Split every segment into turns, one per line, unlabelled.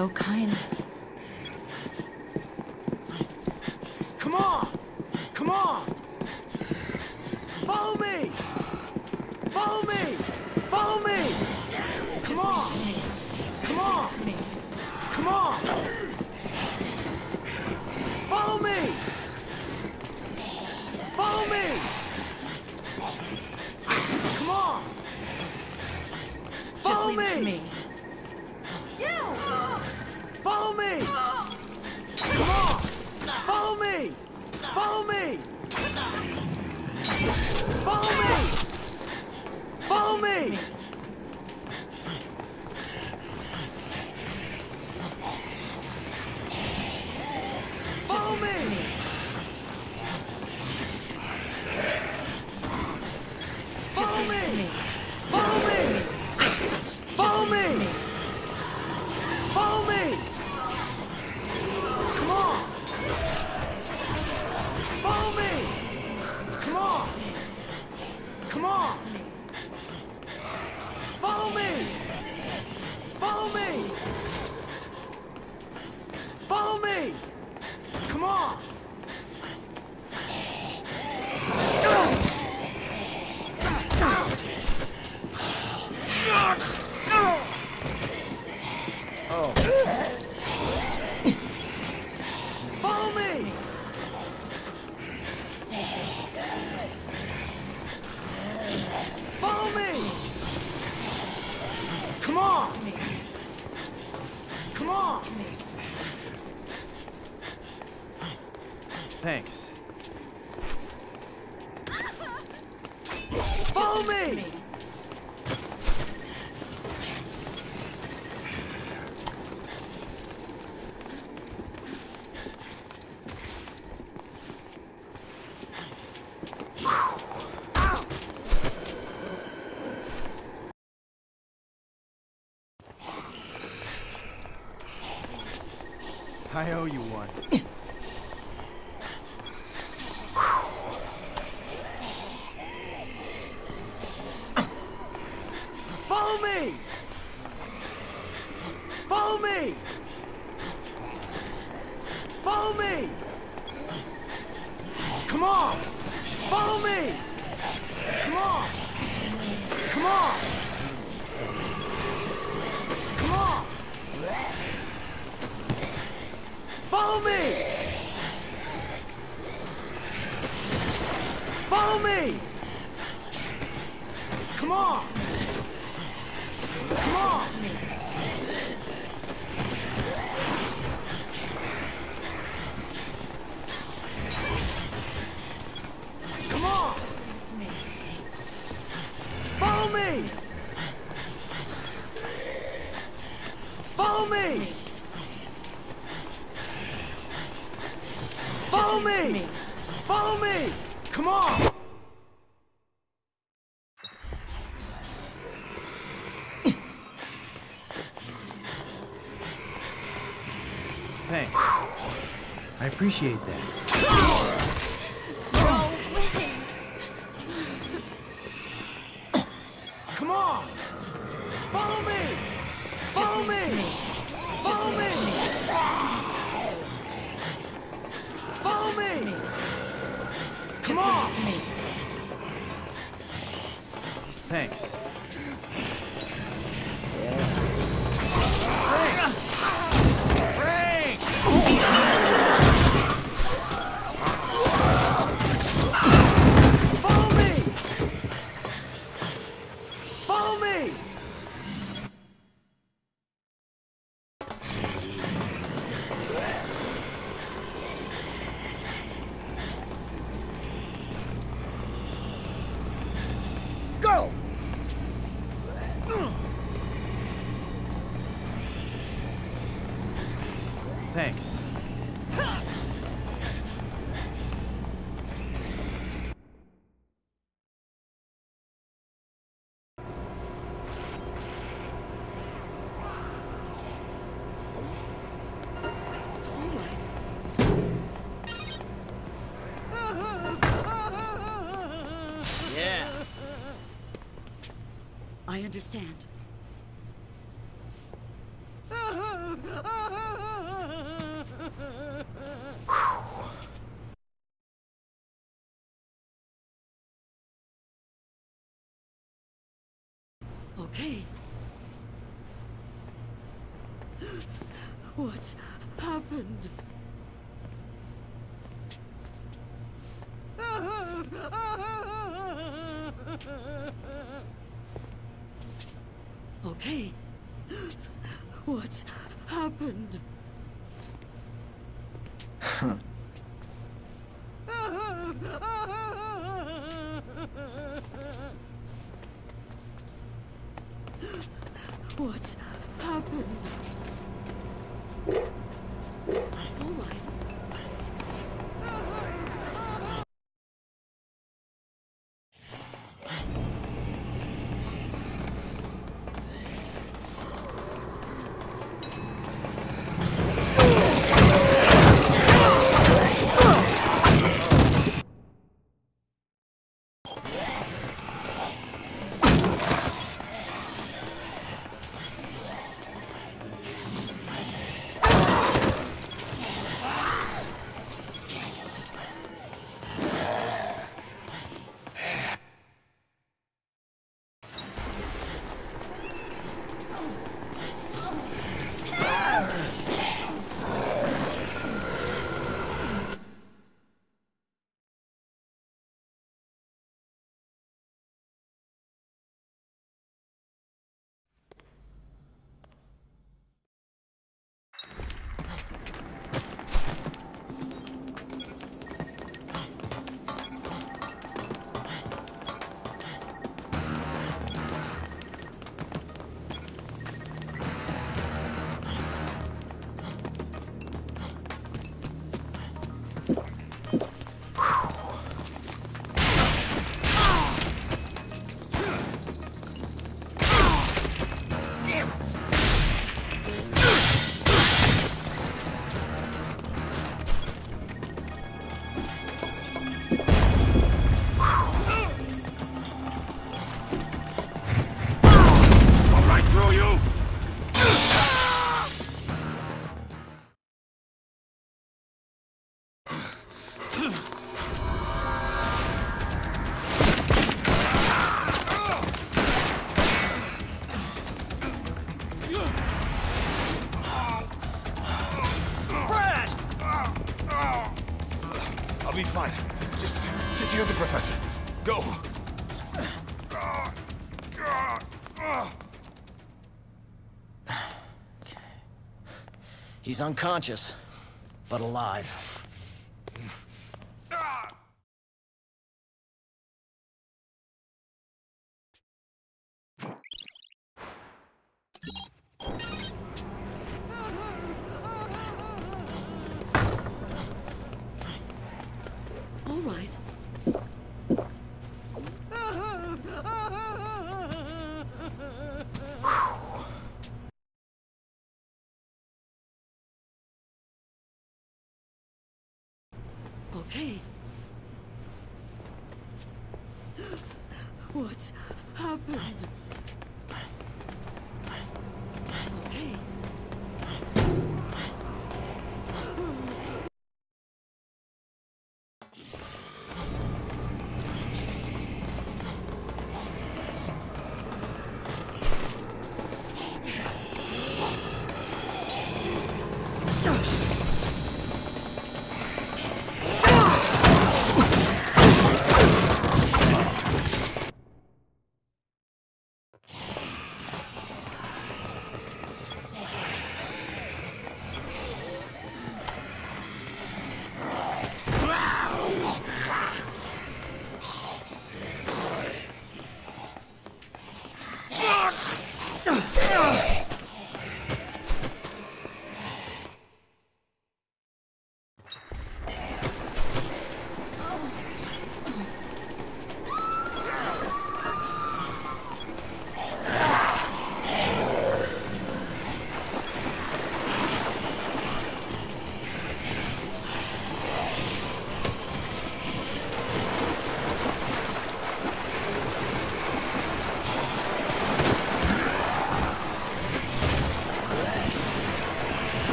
so kind.
Come on! Come on! Follow me! Follow me! Follow me!
I owe you one. appreciate that. Come on! Follow me!
understand. okay. What's happened? Okay. What's happened? Unconscious, but alive.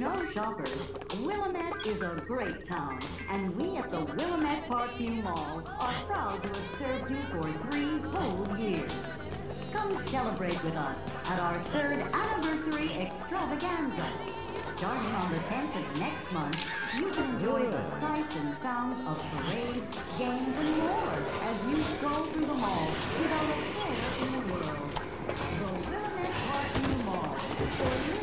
Know, shoppers, Willamette is a great town, and we at the Willamette Parkview Mall are proud to have served you for three whole years. Come celebrate with us at our third anniversary extravaganza. Starting on the 10th of next month, you can enjoy the sights and sounds of parades, games, and more as you stroll through the mall without a care in the world. The Willamette Parkview Mall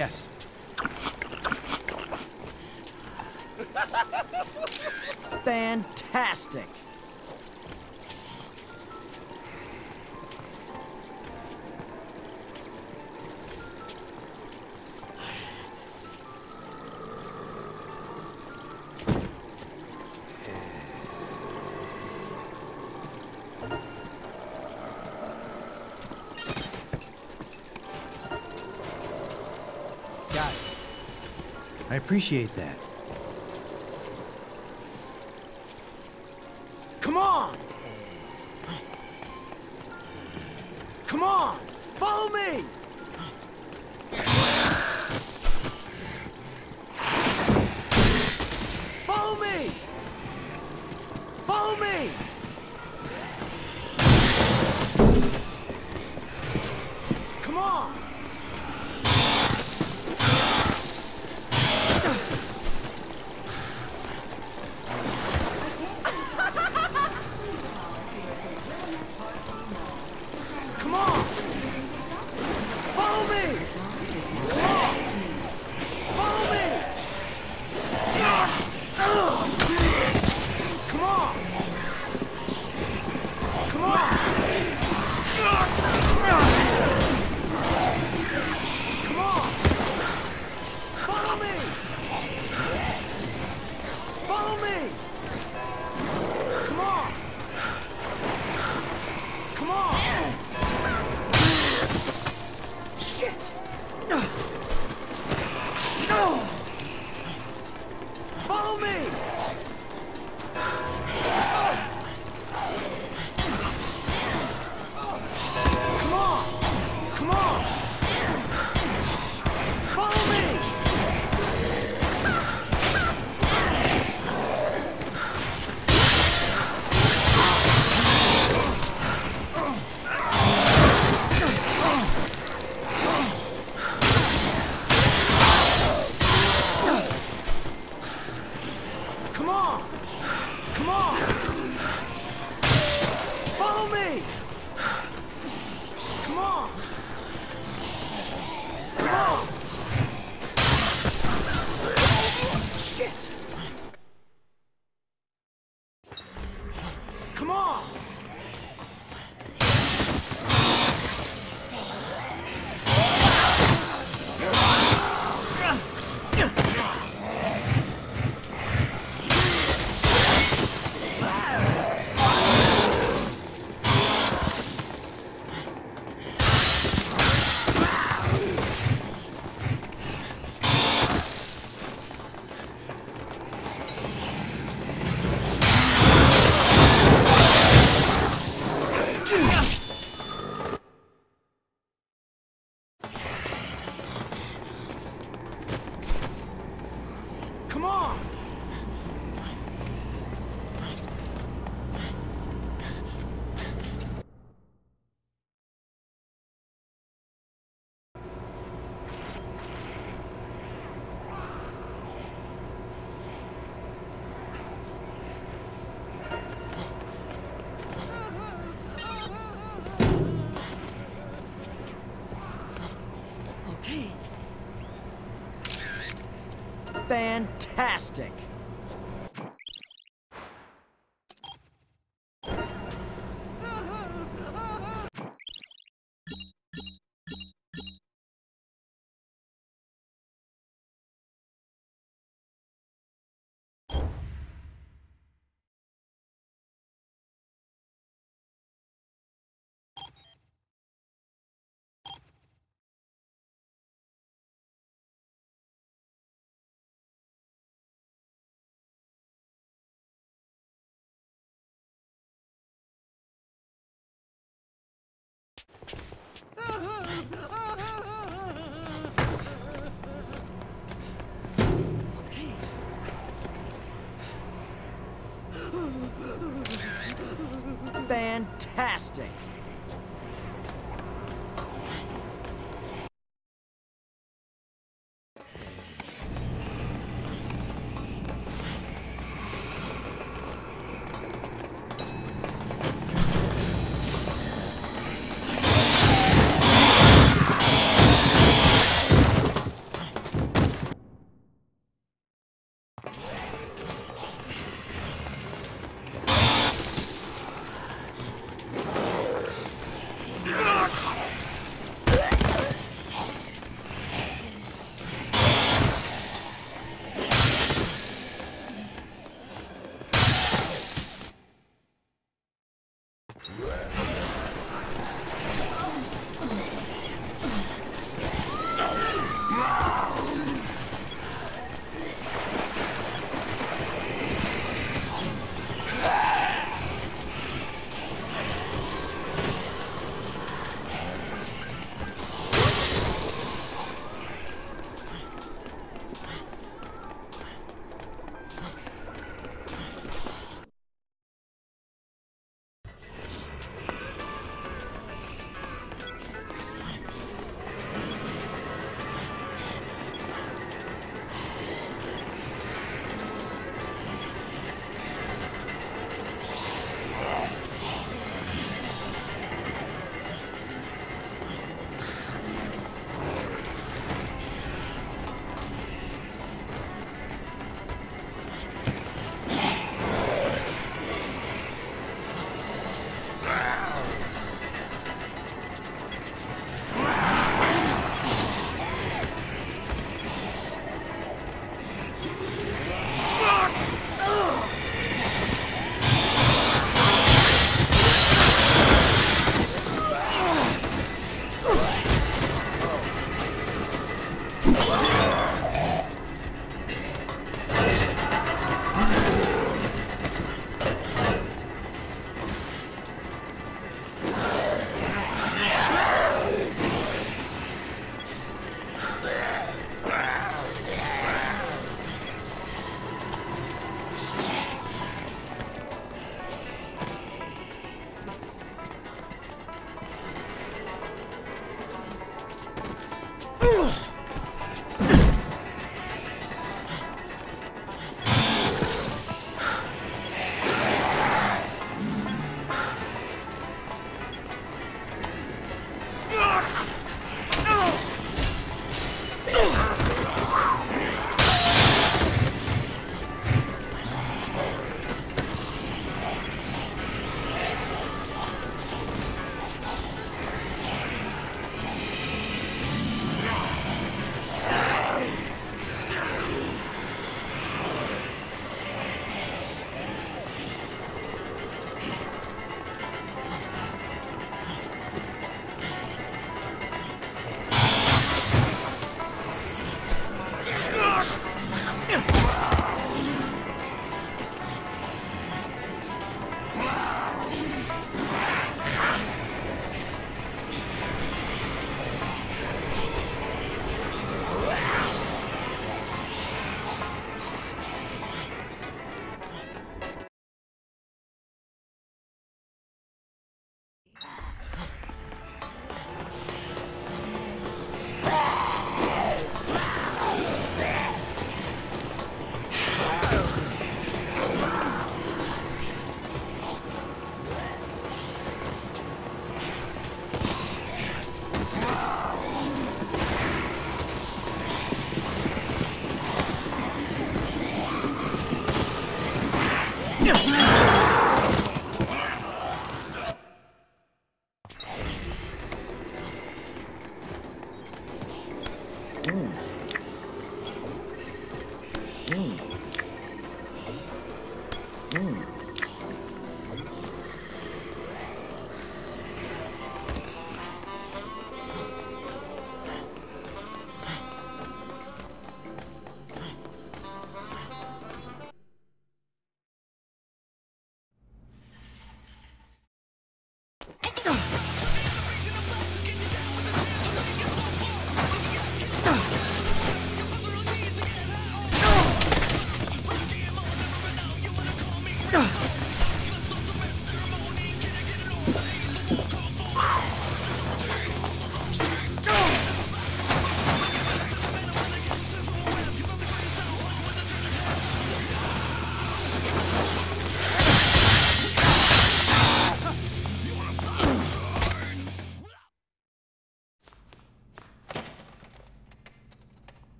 Yes. Fantastic! Appreciate that. Fantastic! Fantastic!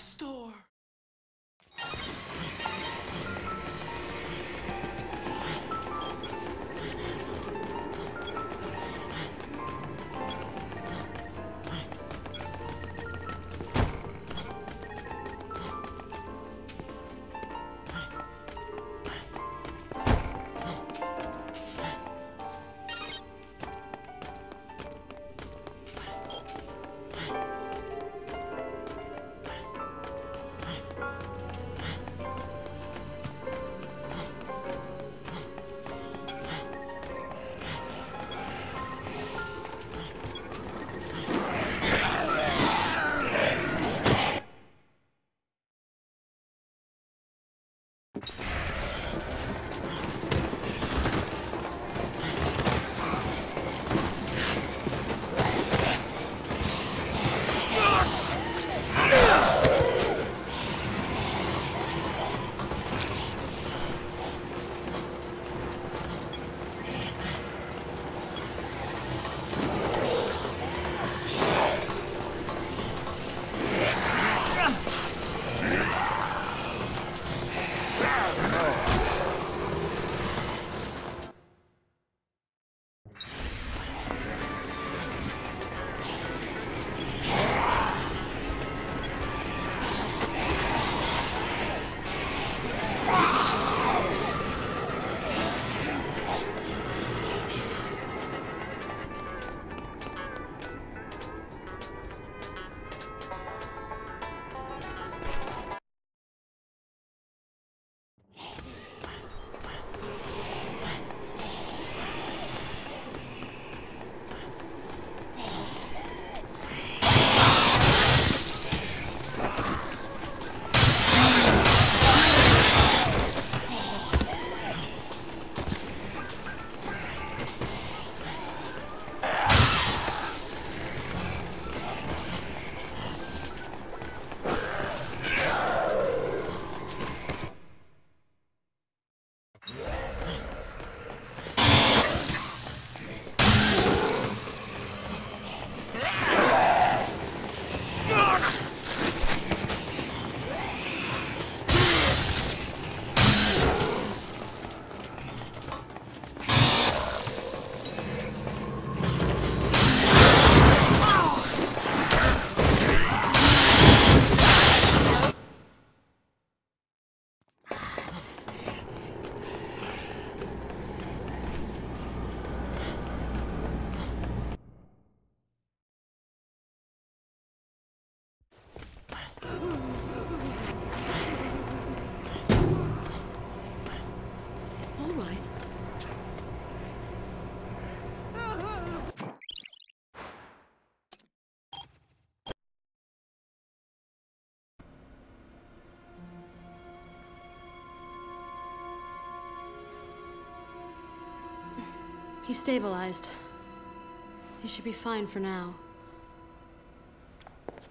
Store.
He's stabilized. He should be fine for now.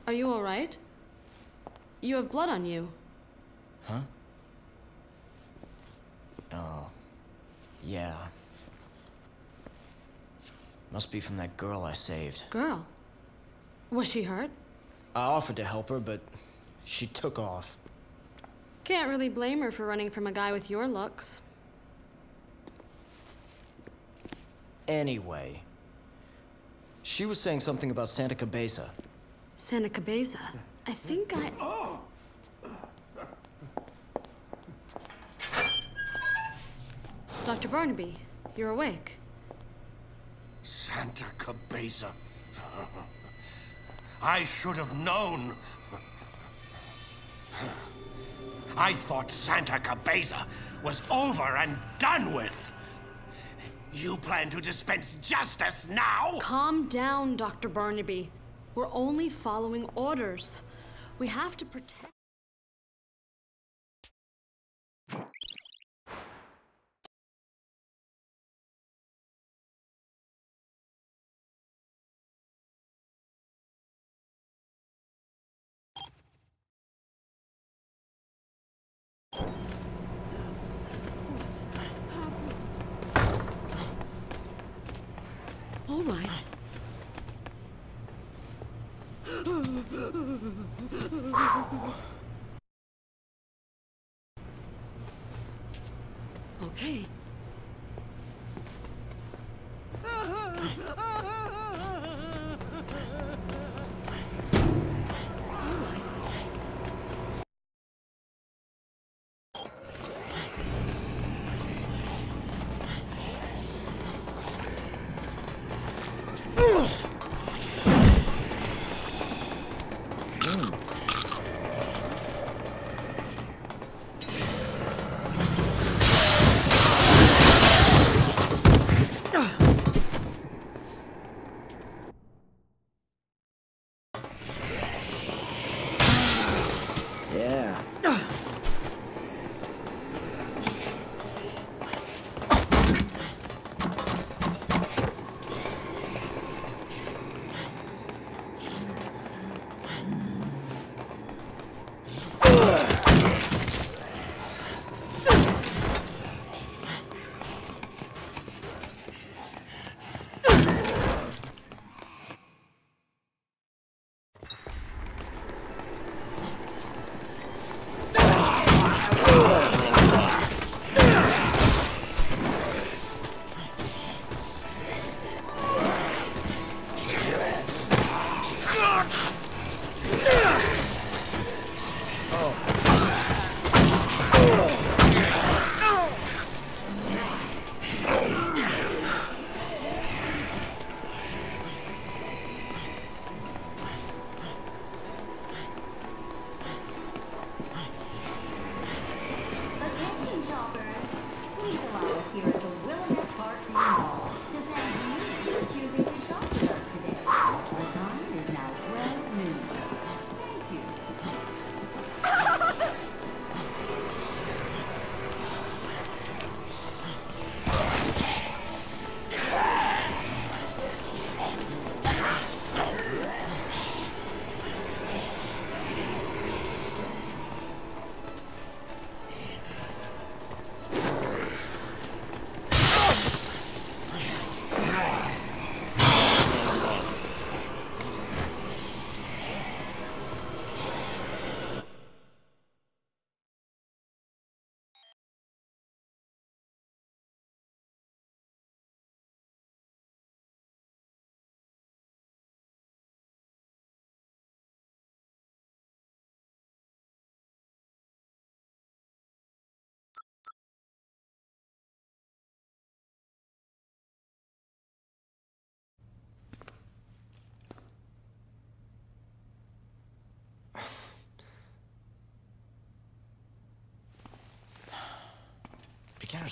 Are you all right? You have blood on you.
Huh? Oh. Yeah. Must be from that girl I saved.
Girl. Was she hurt?
I offered to help her, but she took off.
Can't really blame her for running from a guy with your looks.
Anyway, she was saying something about Santa Cabeza.
Santa Cabeza. I think I. Oh! Dr. Barnaby, you're awake.
Santa Cabeza. I should have known. I thought Santa Cabeza was over and done with. You plan to dispense justice now?
Calm down, Dr. Barnaby. We're only following orders. We have to protect.
All right. Okay.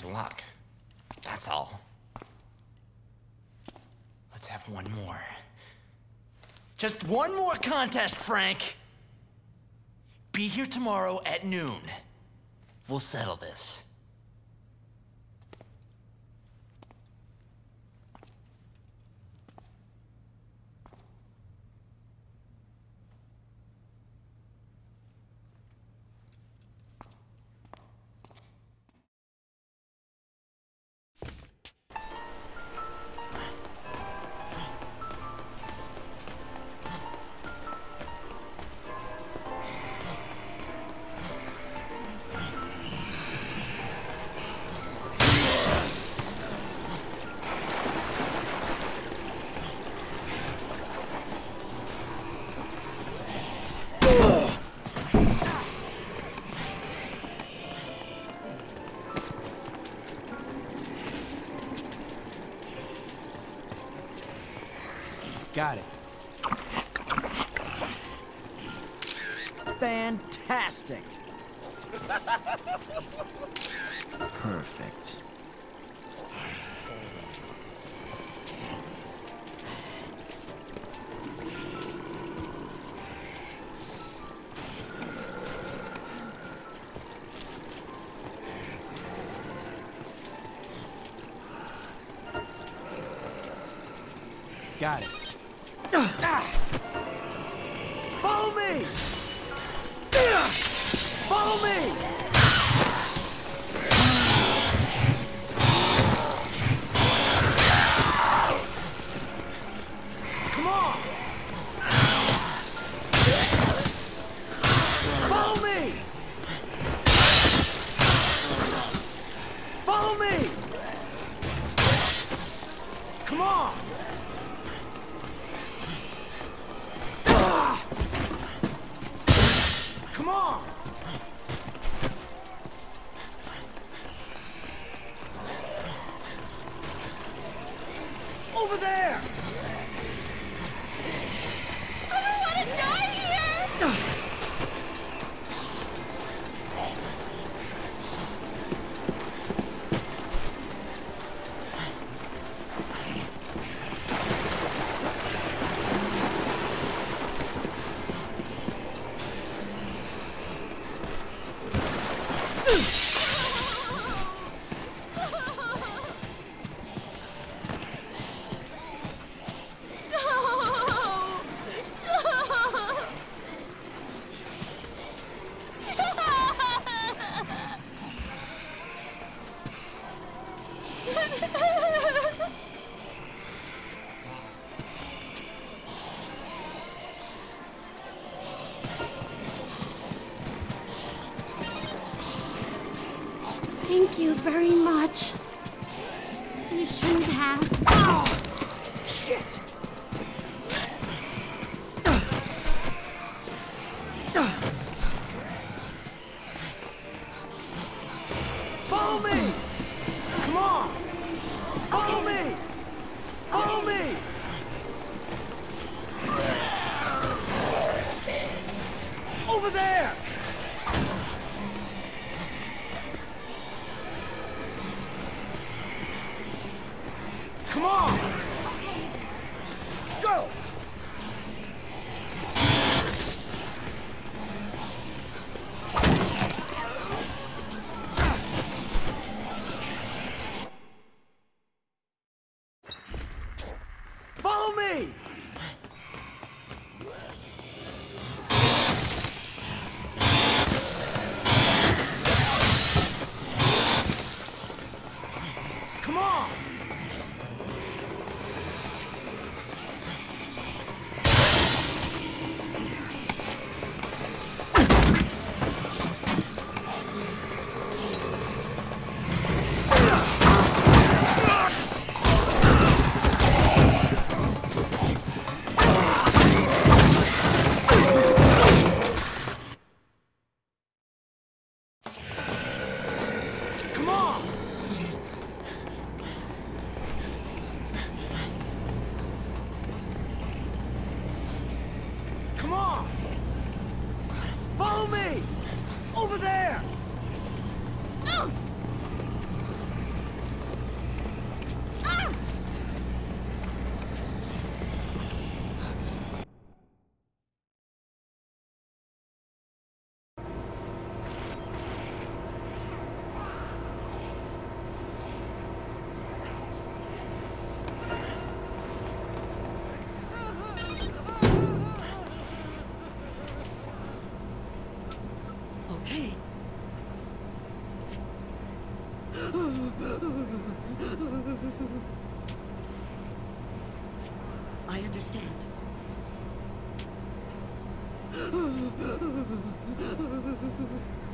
Luck. That's all. Let's have one more. Just one more contest, Frank. Be here tomorrow at noon. We'll settle this.
Fantastic. Perfect. Got it. Come on!
Very
I understand.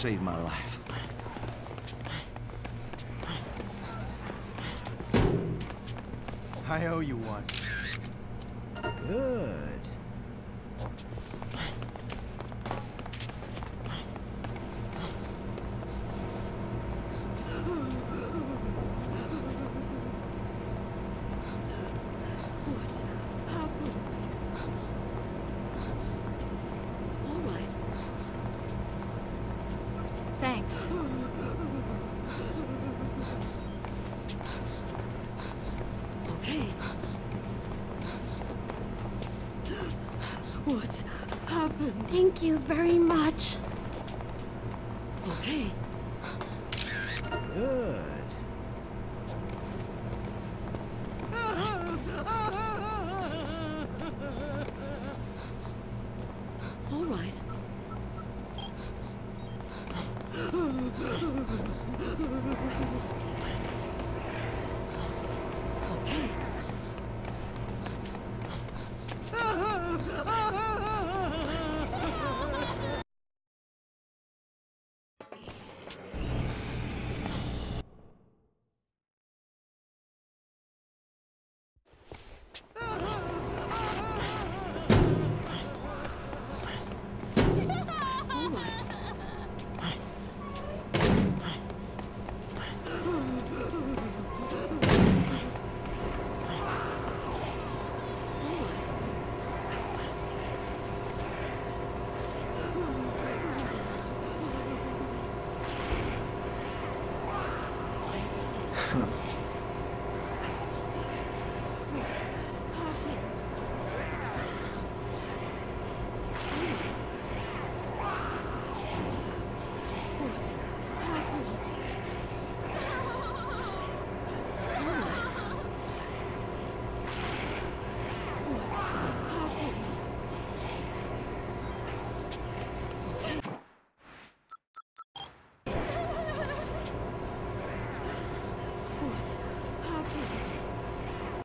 saved my life. I owe you one.
What's happened?
Thank you very much.
Okay.
Good.